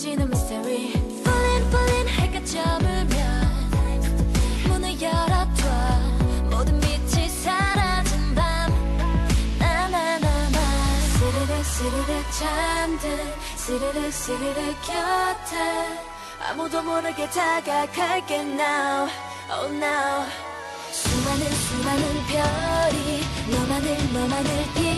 깊어지는 mystery. Falling falling 해가 저물면 문을 열어둬. 모든 빛이 사라진 밤. 나나나나. 스르륵 스르륵 잠든 스르륵 스르륵 곁에. 아무도 모르게 다가갈게 now oh now. 수많은 수많은 별이 너만을 너만을 비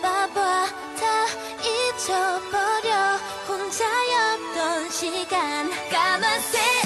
바라봐봐 다 잊어버려. 혼자였던 시간. 까만색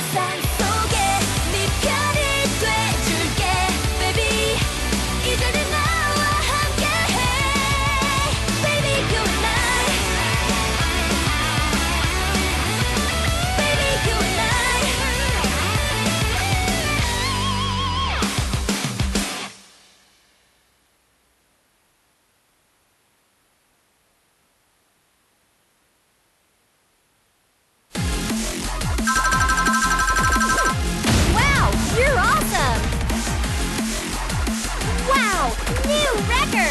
Cracker!